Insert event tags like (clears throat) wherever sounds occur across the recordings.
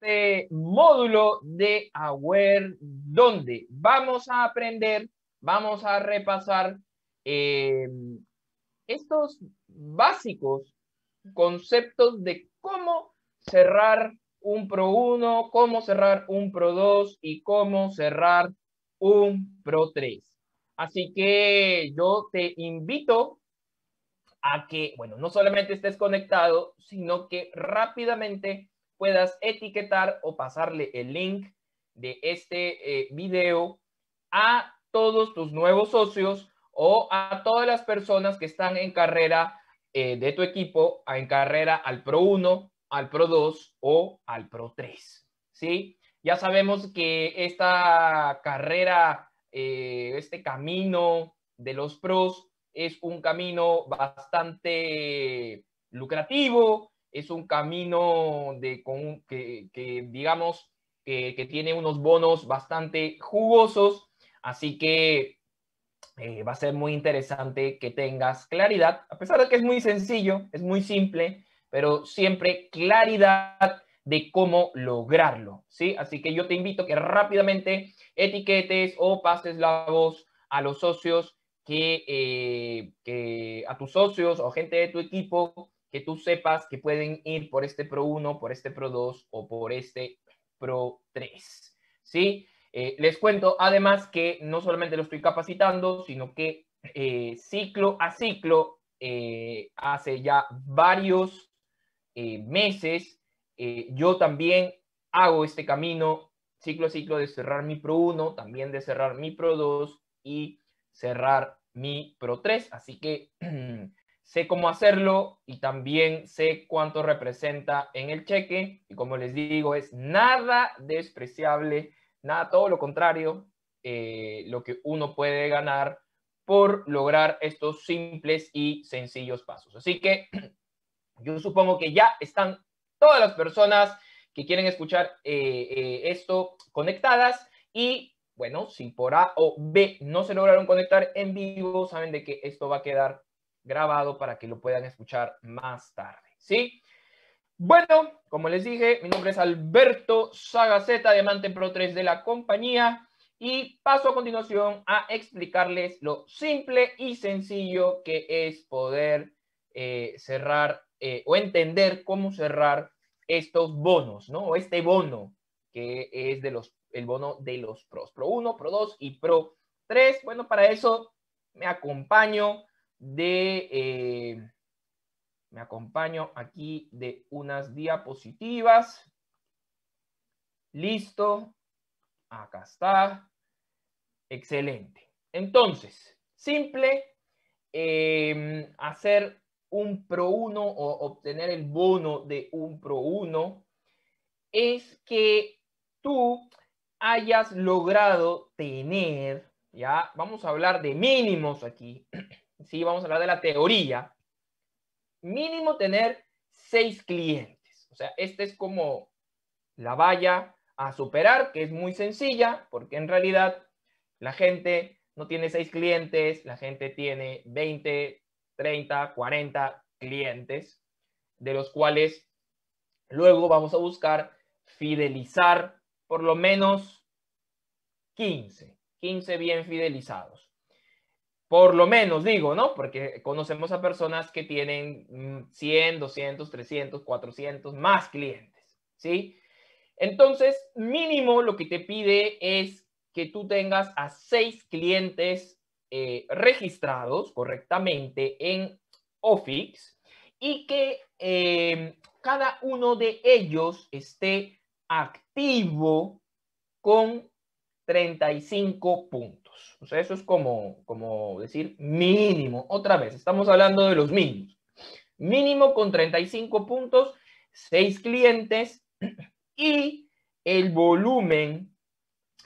este módulo de Aware, donde vamos a aprender, vamos a repasar eh, estos básicos conceptos de cómo cerrar un Pro 1, cómo cerrar un Pro 2 y cómo cerrar un Pro 3. Así que yo te invito a que, bueno, no solamente estés conectado, sino que rápidamente puedas etiquetar o pasarle el link de este eh, video a todos tus nuevos socios o a todas las personas que están en carrera eh, de tu equipo, en carrera al Pro 1, al Pro 2 o al Pro 3. ¿Sí? Ya sabemos que esta carrera, eh, este camino de los pros es un camino bastante lucrativo, es un camino de, con, que, digamos, que, tiene unos bonos bastante jugosos, así que eh, va a ser muy interesante que tengas claridad, a pesar de que es muy sencillo, es muy simple, pero siempre claridad de cómo lograrlo, ¿sí? Así que yo te invito que rápidamente etiquetes o pases la voz a los socios que, eh, que a tus socios o gente de tu equipo que tú sepas que pueden ir por este Pro 1, por este Pro 2 o por este Pro 3. ¿Sí? Eh, les cuento además que no solamente lo estoy capacitando, sino que eh, ciclo a ciclo, hace ya varios meses, yo también hago este camino ciclo a ciclo de cerrar mi Pro 1, también de cerrar mi Pro 2 y cerrar mi Pro 3. Así que (clears throat) sé cómo hacerlo y también sé cuánto representa en el cheque. Y como les digo, es nada despreciable, nada, todo lo contrario, eh, lo que uno puede ganar por lograr estos simples y sencillos pasos. Así que (clears throat) yo supongo que ya están todas las personas que quieren escuchar eh, eh, esto conectadas y bueno, si por A o B no se lograron conectar en vivo, saben de que esto va a quedar grabado para que lo puedan escuchar más tarde, ¿sí? Bueno, como les dije, mi nombre es Alberto Sagaceta, Diamante Pro 3 de la compañía, y paso a continuación a explicarles lo simple y sencillo que es poder eh, cerrar eh, o entender cómo cerrar estos bonos, ¿no? O este bono que es de los el bono de los pros, Pro 1, Pro 2 y Pro 3. Bueno, para eso me acompaño de, eh, me acompaño aquí de unas diapositivas. Listo. Acá está. Excelente. Entonces, simple em, hacer un Pro 1 o obtener el bono de un Pro 1 es que tú hayas logrado tener, ya, vamos a hablar de mínimos aquí, (clears throat) sí, vamos a hablar de la teoría, mínimo tener seis clientes. O sea, este es como la valla a superar, que es muy sencilla, porque en realidad la gente no tiene seis clientes, la gente tiene 20, 30, 40 clientes, de los cuales luego vamos a buscar fidelizar por lo menos 15, 15 bien fidelizados. Por lo menos digo, ¿no? Porque conocemos a personas que tienen 100, 200, 300, 400 más clientes, ¿sí? Entonces, mínimo lo que te pide es que tú tengas a seis clientes eh, registrados correctamente en Office y que eh, cada uno de ellos esté activo con 35 puntos. O sea, eso es como, como decir mínimo. Otra vez, estamos hablando de los mínimos. Mínimo con 35 puntos, 6 clientes (clears throat) y el volumen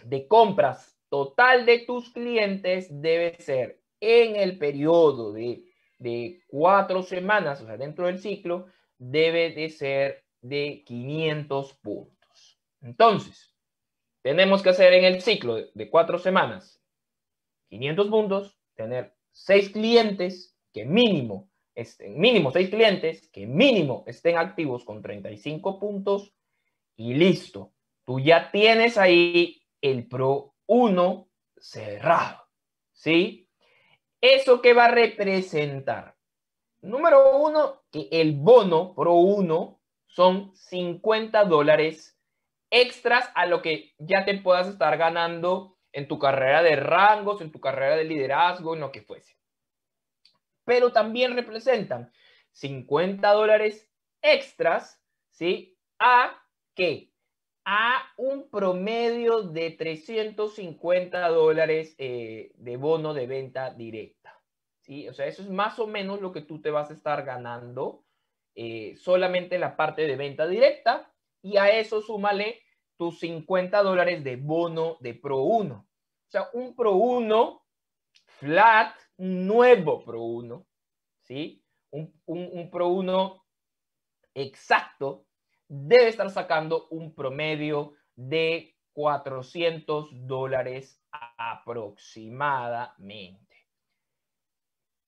de compras total de tus clientes debe ser en el periodo de, de cuatro semanas, o sea, dentro del ciclo, debe de ser de 500 puntos. Entonces, tenemos que hacer en el ciclo de cuatro semanas 500 puntos, tener seis clientes que mínimo estén, mínimo seis clientes que mínimo estén activos con 35 puntos y listo. Tú ya tienes ahí el Pro 1 cerrado. ¿Sí? ¿Eso qué va a representar? Número uno, que el bono Pro 1 son 50 dólares extras a lo que ya te puedas estar ganando en tu carrera de rangos, en tu carrera de liderazgo, en lo que fuese. Pero también representan 50 dólares extras, ¿sí? A qué? A un promedio de 350 dólares eh, de bono de venta directa, ¿sí? O sea, eso es más o menos lo que tú te vas a estar ganando eh, solamente la parte de venta directa y a eso súmale tus 50 dólares de bono de Pro 1. O sea, un Pro 1 flat, un nuevo Pro 1, ¿sí? Un, un Pro 1 exacto debe estar sacando un promedio de 400 dólares aproximadamente.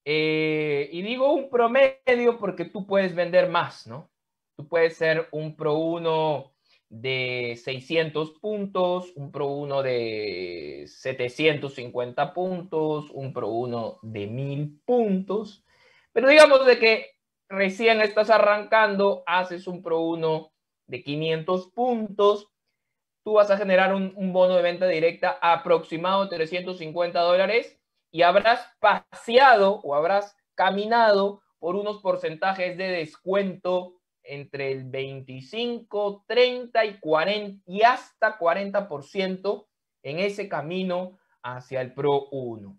Eh, y digo un promedio porque tú puedes vender más, ¿no? Tú puedes ser un Pro 1 de 600 puntos, un Pro 1 de 750 puntos, un Pro 1 de 1000 puntos. Pero digamos de que recién estás arrancando, haces un Pro 1 de 500 puntos, tú vas a generar un, un bono de venta directa aproximado de 350 dólares y habrás paseado o habrás caminado por unos porcentajes de descuento entre el 25, 30 y 40 y hasta 40% en ese camino hacia el Pro 1.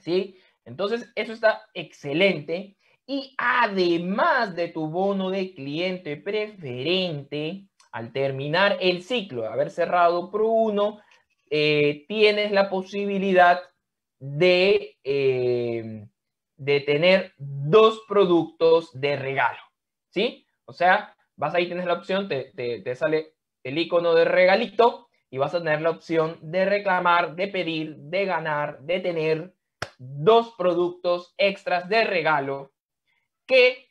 ¿Sí? Entonces, eso está excelente. Y además de tu bono de cliente preferente, al terminar el ciclo de haber cerrado Pro 1, eh, tienes la posibilidad de, eh, de tener dos productos de regalo, ¿sí? O sea, vas ahí, tienes la opción, te, te, sale el icono de regalito y vas a tener la opción de reclamar, de pedir, de ganar, de tener dos productos extras de regalo que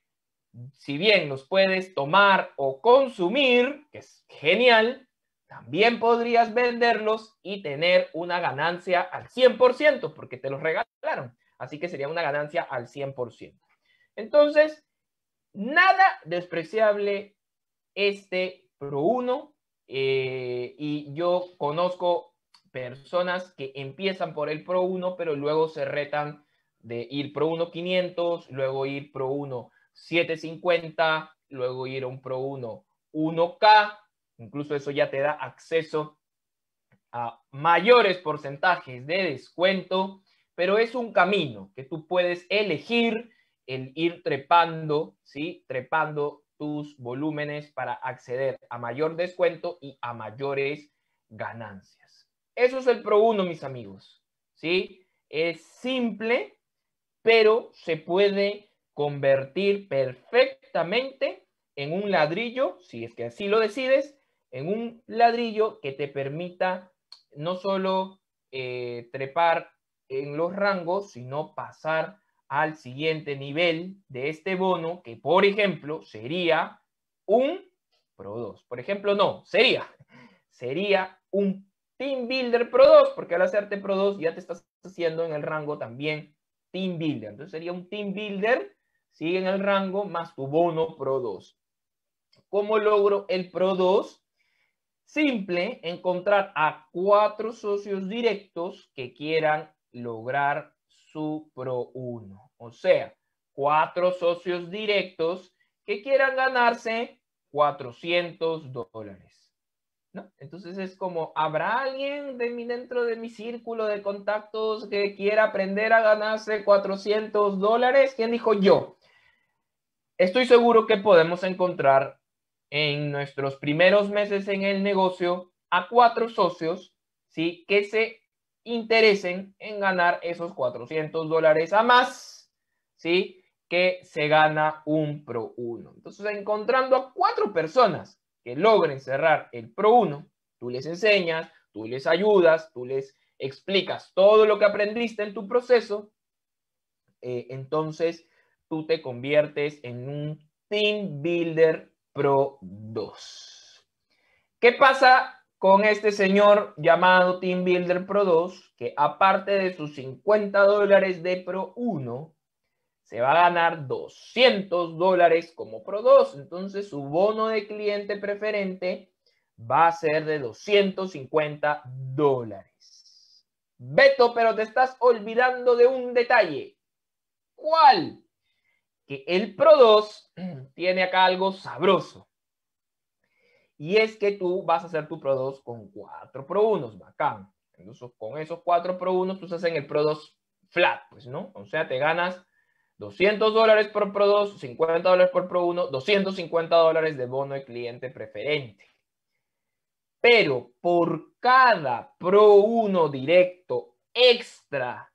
si bien los puedes tomar o consumir, que es genial, también podrías venderlos y tener una ganancia al 100% porque te los regalaron. Así que sería una ganancia al 100%. Entonces, nada despreciable este Pro 1. Eh, y yo conozco personas que empiezan por el Pro 1, pero luego se retan de ir Pro 1 500, luego ir Pro 1 750, luego ir a un Pro 1 1K, Incluso eso ya te da acceso a mayores porcentajes de descuento, pero es un camino que tú puedes elegir el ir trepando, ¿sí? Trepando tus volúmenes para acceder a mayor descuento y a mayores ganancias. Eso es el Pro 1, mis amigos, ¿sí? Es simple, pero se puede convertir perfectamente en un ladrillo, si es que así lo decides, en un ladrillo que te permita no solo eh, trepar en los rangos, sino pasar al siguiente nivel de este bono, que por ejemplo sería un Pro 2. Por ejemplo, no, sería, sería un Team Builder Pro 2, porque al hacerte Pro 2 ya te estás haciendo en el rango también Team Builder. Entonces sería un Team Builder, sigue en el rango, más tu bono Pro 2. ¿Cómo logro el Pro 2? Simple, encontrar a cuatro socios directos que quieran lograr su Pro 1. O sea, cuatro socios directos que quieran ganarse 400 dólares. ¿no? Entonces es como, ¿habrá alguien de mi, dentro de mi círculo de contactos que quiera aprender a ganarse 400 dólares? ¿Quién dijo yo? Estoy seguro que podemos encontrar en nuestros primeros meses en el negocio a cuatro socios, ¿sí? Que se interesen en ganar esos 400 dólares a más, ¿sí? Que se gana un Pro 1. Entonces, encontrando a cuatro personas que logren cerrar el Pro 1, tú les enseñas, tú les ayudas, tú les explicas todo lo que aprendiste en tu proceso, eh, entonces tú te conviertes en un team builder Pro 2. ¿Qué pasa con este señor llamado Team Builder Pro 2? Que aparte de sus 50 dólares de Pro 1, se va a ganar 200 dólares como Pro 2. Entonces su bono de cliente preferente va a ser de 250 dólares. Beto, pero te estás olvidando de un detalle. ¿Cuál? Que el Pro 2 (clears throat) tiene acá algo sabroso. Y es que tú vas a hacer tu Pro 2 con 4 Pro 1, bacán. Entonces, con esos 4 Pro 1, tú en el Pro 2 flat, pues, ¿no? O sea, te ganas 200 dólares por Pro 2, 50 dólares por Pro 1, 250 dólares de bono de cliente preferente. Pero por cada Pro 1 directo extra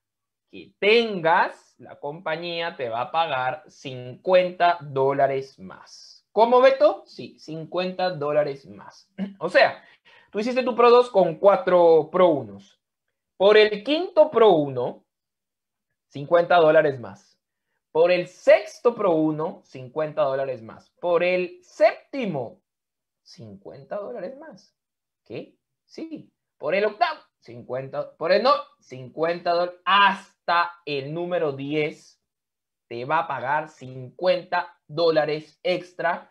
que tengas, la compañía te va a pagar 50 dólares más. ¿Cómo, Beto? Sí, 50 dólares más. (clears throat) O sea, tú hiciste tu Pro 2 con 4 Pro 1. Por el quinto Pro 1, 50 dólares más. Por el sexto Pro 1, 50 dólares más. Por el séptimo, 50 dólares más. ¿Qué? Sí. Por el octavo, 50. Por el no, 50 dólares. Hasta el número 10 te va a pagar 50 dólares extra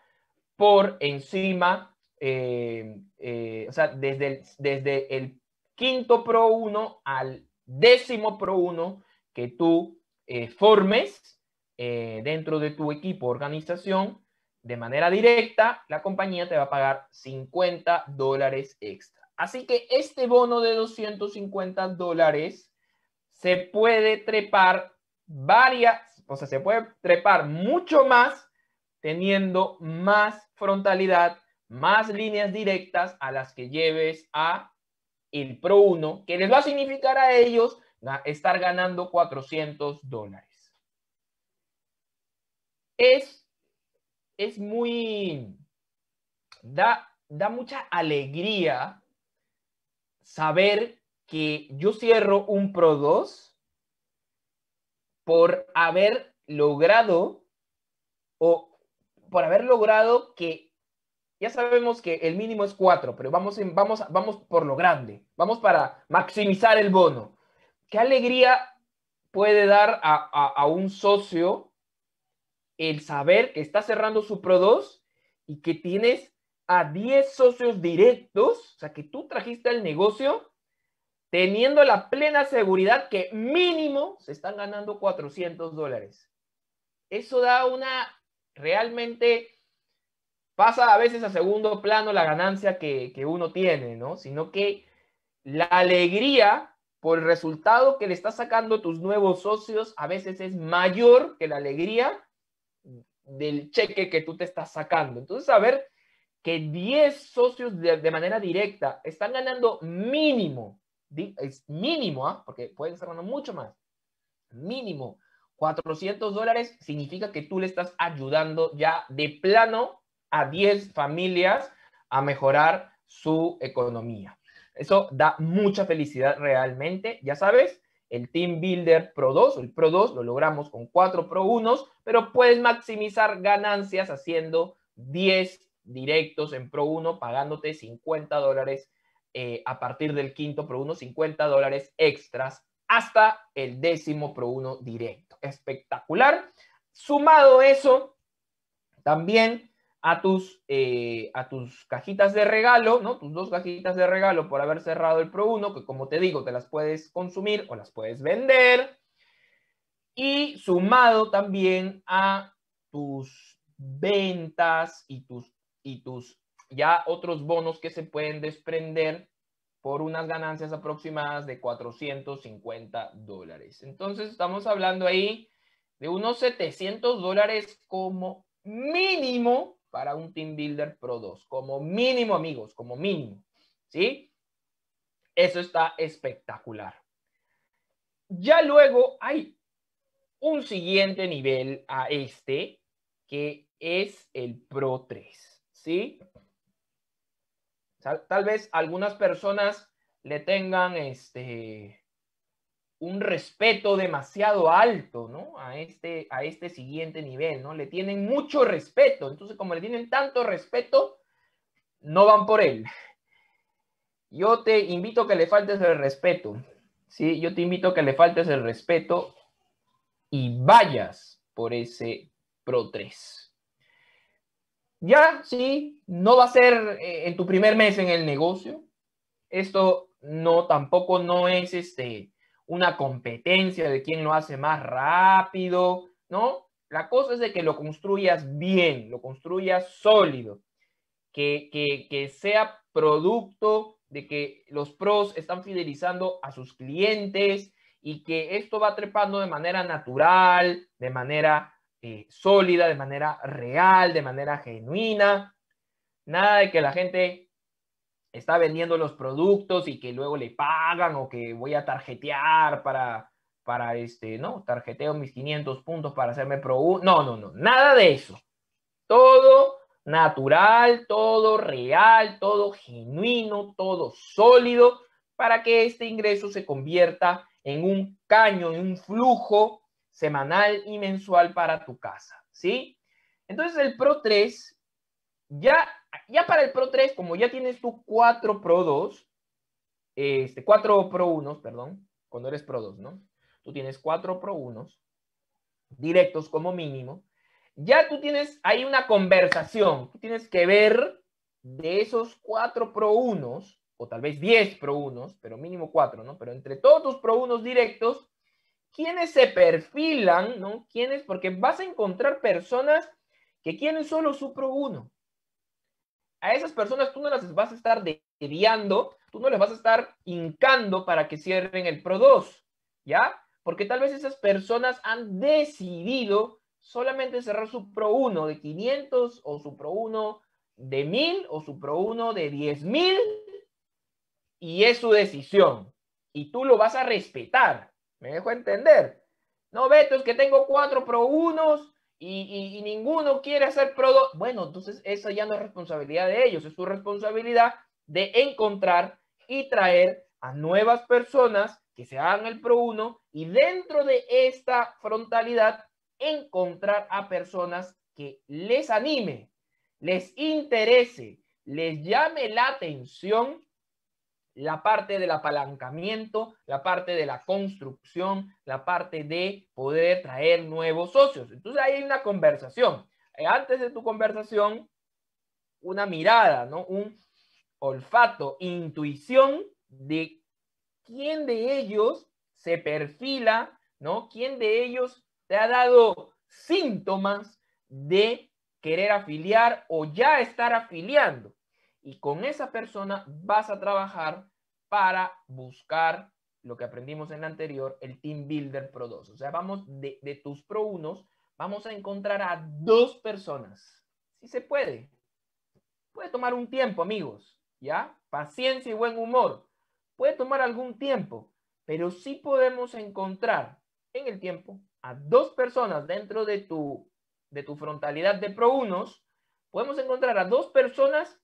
por encima. Eh, eh, o sea, desde el, desde el quinto Pro 1 al décimo Pro 1 que tú eh, formes dentro de tu equipo organización, de manera directa, la compañía te va a pagar 50 dólares extra. Así que este bono de 250 dólares se puede trepar varias, o sea, se puede trepar mucho más teniendo más frontalidad, más líneas directas a las que lleves a el Pro 1, que les va a significar a ellos estar ganando 400 dólares. Es, es muy, da, da mucha alegría saber que yo cierro un Pro 2 por haber logrado o por haber logrado que ya sabemos que el mínimo es 4, pero vamos, vamos, vamos por lo grande, vamos para maximizar el bono. ¿Qué alegría puede dar a, a un socio el saber que está cerrando su Pro 2 y que tienes a 10 socios directos, o sea, que tú trajiste al negocio teniendo la plena seguridad que mínimo se están ganando 400 dólares. Eso da una, realmente pasa a veces a segundo plano la ganancia que, que uno tiene, ¿no? Sino que la alegría por el resultado que le estás sacando tus nuevos socios a veces es mayor que la alegría del cheque que tú te estás sacando. Entonces, saber que 10 socios de, manera directa están ganando mínimo, es mínimo, ¿ah? porque pueden estar ganando mucho más, mínimo 400 dólares, significa que tú le estás ayudando ya de plano a 10 familias a mejorar su economía. Eso da mucha felicidad realmente, ya sabes, el Team Builder Pro 2 el Pro 2 lo logramos con 4 Pro 1, pero puedes maximizar ganancias haciendo 10 directos en Pro 1, pagándote 50 dólares eh, a partir del quinto Pro 1, 50 dólares extras hasta el décimo Pro 1 directo. Espectacular. Sumado eso, también a tus, eh, a tus cajitas de regalo, ¿no? Tus dos cajitas de regalo por haber cerrado el Pro 1, que como te digo, te las puedes consumir o las puedes vender. Y sumado también a tus ventas y tus, y tus ya otros bonos que se pueden desprender por unas ganancias aproximadas de 450 dólares. Entonces estamos hablando ahí de unos 700 dólares como mínimo para un Team Builder Pro 2, como mínimo, amigos, como mínimo. ¿Sí? Eso está espectacular. Ya luego hay un siguiente nivel a este, que es el Pro 3. ¿Sí? Tal vez algunas personas le tengan este, un respeto demasiado alto, ¿no? A este, a este siguiente nivel, ¿no? Le tienen mucho respeto. Entonces, como le tienen tanto respeto, no van por él. Yo te invito a que le faltes el respeto. ¿sí? Yo te invito a que le faltes el respeto y vayas por ese Pro 3. Ya, sí, no va a ser eh, en tu primer mes en el negocio. Esto no, tampoco no es este, una competencia de quién lo hace más rápido, ¿no? La cosa es de que lo construyas bien, lo construyas sólido, que, que, que sea producto de que los pros están fidelizando a sus clientes y que esto va trepando de manera natural, de manera eh, sólida, de manera real, de manera genuina. Nada de que la gente está vendiendo los productos y que luego le pagan o que voy a tarjetear para, para este, ¿no? Tarjeteo mis 500 puntos para hacerme pro. No, no, no, nada de eso. Todo natural, todo real, todo genuino, todo sólido, para que este ingreso se convierta en un caño, en un flujo semanal y mensual para tu casa, ¿sí? Entonces el Pro 3, ya, ya para el Pro 3, como ya tienes tú 4 Pro 2, este, 4 Pro 1, perdón, cuando eres Pro 2, ¿no? Tú tienes 4 Pro 1 directos como mínimo, ya tú tienes ahí una conversación, tú tienes que ver de esos 4 Pro 1 o tal vez 10 Pro 1 pero mínimo 4, ¿no? Pero entre todos tus Pro 1 directos, quiénes se perfilan, ¿no? ¿Quiénes? Porque vas a encontrar personas que quieren solo su Pro 1. A esas personas tú no las vas a estar desviando, tú no les vas a estar hincando para que cierren el Pro 2, ¿ya? Porque tal vez esas personas han decidido solamente cerrar su Pro 1 de 500 o su Pro 1 de 1000 o su Pro 1 de 10000 y es su decisión. Y tú lo vas a respetar. ¿Me dejo entender? No, Beto, es que tengo cuatro Pro 1 y, y, ninguno quiere hacer Pro 2. Bueno, entonces esa ya no es responsabilidad de ellos, es su responsabilidad de encontrar y traer a nuevas personas que se hagan el Pro 1 y dentro de esta frontalidad encontrar a personas que les anime, les interese, les llame la atención la parte del apalancamiento, la parte de la construcción, la parte de poder traer nuevos socios. Entonces ahí hay una conversación. Eh, antes de tu conversación, una mirada, ¿no? Un olfato, intuición de quién de ellos se perfila, ¿no? ¿Quién de ellos te ha dado síntomas de querer afiliar o ya estar afiliando? Y con esa persona vas a trabajar para buscar lo que aprendimos en la anterior, el Team Builder Pro 2. O sea, vamos de, de tus Pro 1, vamos a encontrar a dos personas. Si se puede. Puede tomar un tiempo, amigos, ¿ya? Paciencia y buen humor. Puede tomar algún tiempo, pero sí podemos encontrar en el tiempo a dos personas dentro de tu, de tu frontalidad de Pro 1. Podemos encontrar a dos personas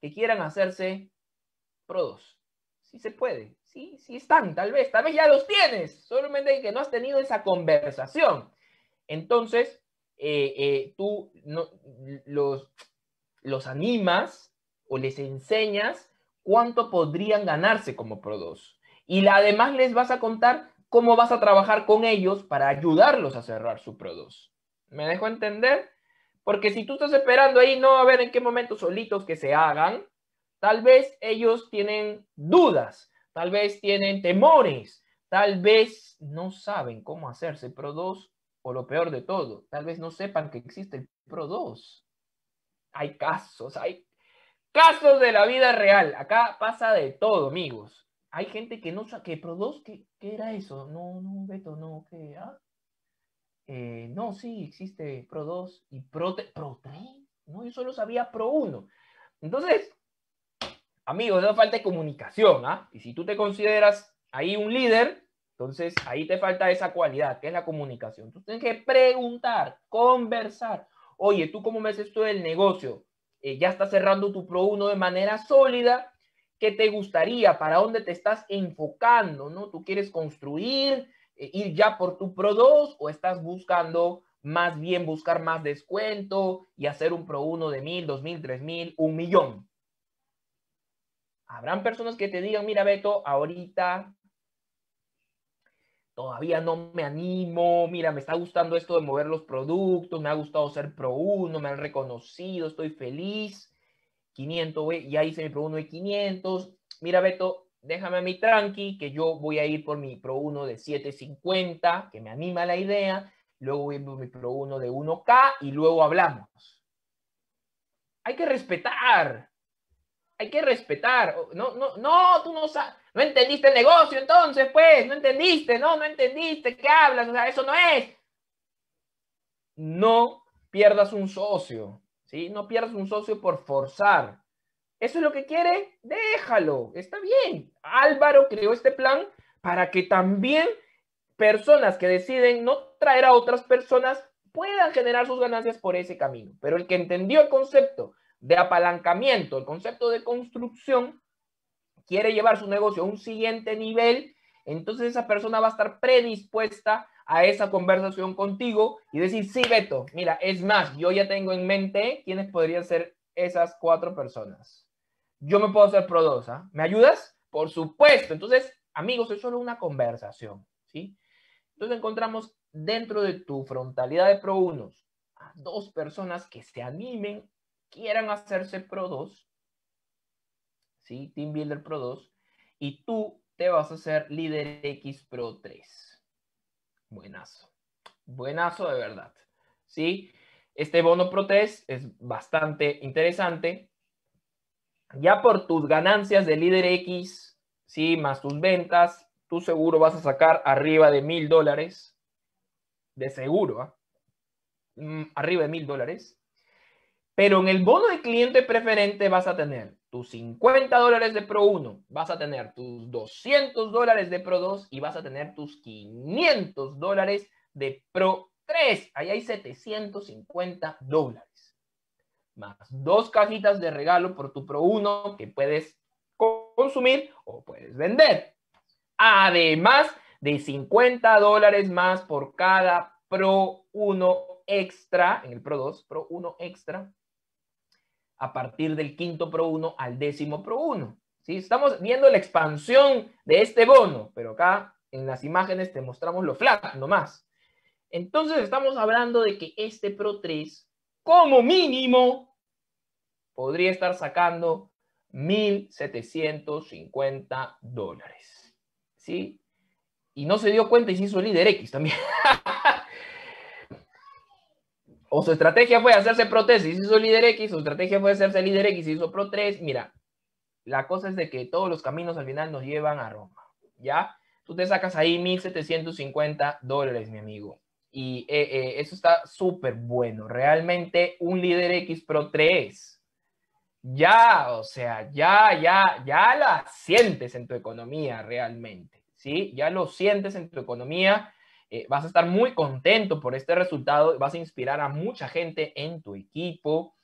que quieran hacerse Pro 2. Sí se puede, sí, sí están, tal vez, tal vez ya los tienes, solamente que no has tenido esa conversación. Entonces, eh, eh, tú los, los animas o les enseñas cuánto podrían ganarse como Pro 2. Y además les vas a contar cómo vas a trabajar con ellos para ayudarlos a cerrar su Pro 2. ¿Me dejo entender? Porque si tú estás esperando ahí, no a ver en qué momento solitos que se hagan, tal vez ellos tienen dudas, tal vez tienen temores, tal vez no saben cómo hacerse Pro 2 o lo peor de todo, tal vez no sepan que existe el Pro 2. Hay casos, hay casos de la vida real. Acá pasa de todo, amigos. Hay gente que no sabe, que Pro 2, ¿qué, ¿qué, era eso? No, no, Beto, no, ¿qué? ¿Ah? Eh, no, sí, existe Pro 2 y Pro, Pro 3. No, yo solo sabía Pro 1. Entonces, amigos, no falta de comunicación, ¿ah? Y si tú te consideras ahí un líder, entonces ahí te falta esa cualidad, que es la comunicación. Tú tienes que preguntar, conversar. Oye, ¿tú cómo ves esto del negocio? Eh, ya estás cerrando tu Pro 1 de manera sólida. ¿Qué te gustaría? ¿Para dónde te estás enfocando? ¿No? ¿Tú quieres construir? Eh, ir ya por tu Pro 2 o estás buscando más bien buscar más descuento y hacer un Pro 1 de mil, dos mil, tres mil, un millón. Habrán personas que te digan, mira Beto, ahorita todavía no me animo, mira, me está gustando esto de mover los productos, me ha gustado ser Pro 1, me han reconocido, estoy feliz. 500, ya hice mi Pro 1 de 500. Mira Beto, déjame a mi tranqui, que yo voy a ir por mi Pro 1 de 750, que me anima la idea, luego voy por mi Pro 1 de 1K y luego hablamos. Hay que respetar, hay que respetar. No, no, no, tú no sabes, no entendiste el negocio entonces, pues, no entendiste, no, no entendiste, ¿qué hablas? O sea, eso no es. No pierdas un socio, ¿sí? No pierdas un socio por forzar. ¿Eso es lo que quiere? Déjalo, está bien. Álvaro creó este plan para que también personas que deciden no traer a otras personas puedan generar sus ganancias por ese camino. Pero el que entendió el concepto de apalancamiento, el concepto de construcción, quiere llevar su negocio a un siguiente nivel, entonces esa persona va a estar predispuesta a esa conversación contigo y decir, sí, Beto, mira, es más, yo ya tengo en mente quiénes podrían ser esas cuatro personas yo me puedo hacer Pro 2. ¿ah? ¿Me ayudas? Por supuesto. Entonces, amigos, es solo una conversación, ¿sí? Entonces encontramos dentro de tu frontalidad de Pro 1 a dos personas que se animen, quieran hacerse Pro 2, ¿sí? Team Builder Pro 2, y tú te vas a hacer Líder X Pro 3. Buenazo. Buenazo de verdad, ¿sí? Este bono Pro 3 es bastante interesante ya por tus ganancias de líder X, ¿sí? Más tus ventas, tú seguro vas a sacar arriba de mil dólares. De seguro, mm, Arriba de mil dólares. Pero en el bono de cliente preferente vas a tener tus 50 dólares de Pro 1, vas a tener tus 200 dólares de Pro 2 y vas a tener tus 500 dólares de Pro 3. Ahí hay 750 dólares más dos cajitas de regalo por tu Pro 1 que puedes consumir o puedes vender. Además de 50 dólares más por cada Pro 1 extra, en el Pro 2, Pro 1 extra, a partir del quinto Pro 1 al décimo Pro 1. ¿sí? Estamos viendo la expansión de este bono, pero acá en las imágenes te mostramos lo flat nomás. Entonces estamos hablando de que este Pro 3, como mínimo, podría estar sacando 1.750 dólares. ¿Sí? Y no se dio cuenta y se hizo líder X también. (laughs) o su estrategia fue hacerse Pro 3 y se hizo líder X, su estrategia fue hacerse líder X y hizo Pro 3. Mira, la cosa es de que todos los caminos al final nos llevan a Roma. ¿Ya? Tú te sacas ahí 1.750 dólares, mi amigo. Y eh, eh, eso está súper bueno. Realmente un líder X Pro 3 ya, o sea, ya, ya, ya la sientes en tu economía realmente, ¿sí? Ya lo sientes en tu economía, eh, vas a estar muy contento por este resultado, vas a inspirar a mucha gente en tu equipo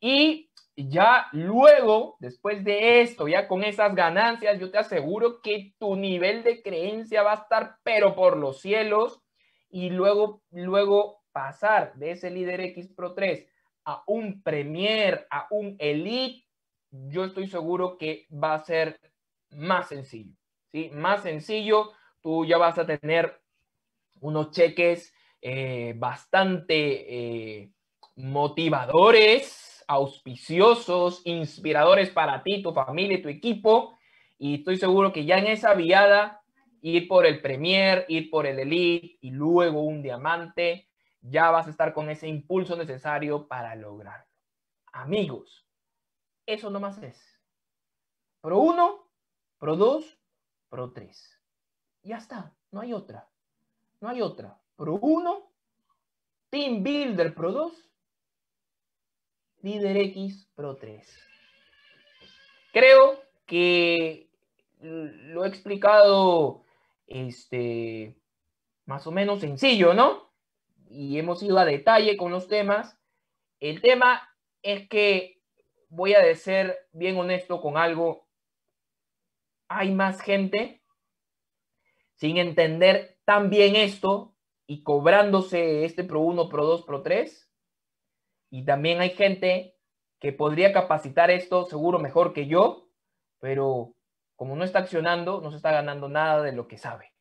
y ya luego, después de esto, ya con esas ganancias, yo te aseguro que tu nivel de creencia va a estar pero por los cielos y luego, luego pasar de ese líder X Pro 3 a un Premier, a un Elite, yo estoy seguro que va a ser más sencillo, ¿sí? Más sencillo, tú ya vas a tener unos cheques eh, bastante eh, motivadores, auspiciosos, inspiradores para ti, tu familia tu equipo. Y estoy seguro que ya en esa viada, ir por el Premier, ir por el Elite y luego un diamante, ya vas a estar con ese impulso necesario para lograrlo. Amigos, eso nomás es. Pro 1, Pro 2, Pro 3. Ya está, no hay otra. No hay otra. Pro 1, Team Builder Pro 2, Líder X Pro 3. Creo que lo he explicado este, más o menos sencillo, ¿no? Y hemos ido a detalle con los temas. El tema es que voy a ser bien honesto con algo. Hay más gente sin entender tan bien esto y cobrándose este Pro 1, Pro 2, Pro 3. Y también hay gente que podría capacitar esto seguro mejor que yo, pero como no está accionando, no se está ganando nada de lo que sabe.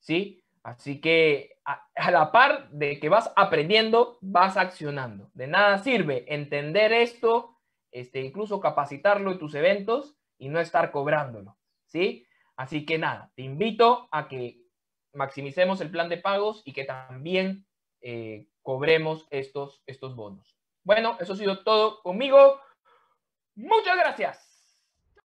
¿Sí? Así que a, la par de que vas aprendiendo, vas accionando. De nada sirve entender esto, este, incluso capacitarlo en tus eventos y no estar cobrándolo. ¿Sí? Así que nada, te invito a que maximicemos el plan de pagos y que también eh, cobremos estos, estos bonos. Bueno, eso ha sido todo conmigo. Muchas gracias.